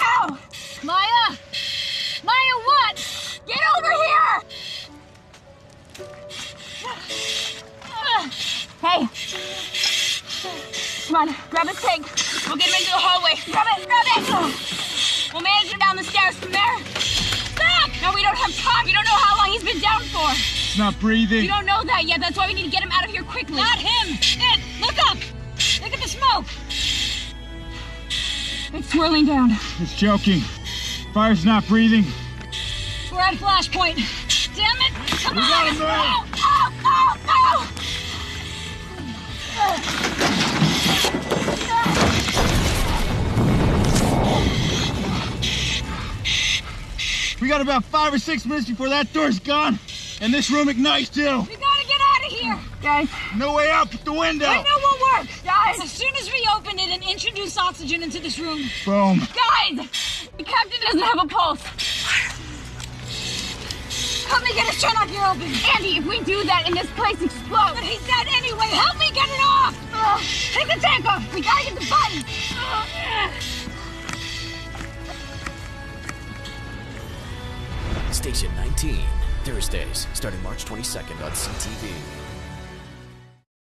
Ow! Maya! Maya, what? Get over here! Hey! Come on, grab his tank. We'll get him into the hallway. Grab it, grab it! We'll manage him down the stairs from there. Stop! No, we don't have time. We don't know how long he's been down for. It's not breathing. You don't know that yet. That's why we need to get him out of here quickly. Not him! It's swirling down. It's choking. Fire's not breathing. We're at flashpoint. Damn it! Come We on! gotta move. Ow! Ow! Ow! Ow! We got about five or six minutes before that door's gone, and this room ignites too. We gotta get out of here! Guys, No way out but the window. I know what works! Guys! As soon as we open it and introduce oxygen into this room. Boom. Guys! The captain doesn't have a pulse. Help me get his trunk here open. Andy, if we do that and this place explodes. But he's dead anyway. Help me get it off. Ugh. take the tank off. We gotta get the button. Ugh. Station 19, Thursdays, starting March 22nd on CTV.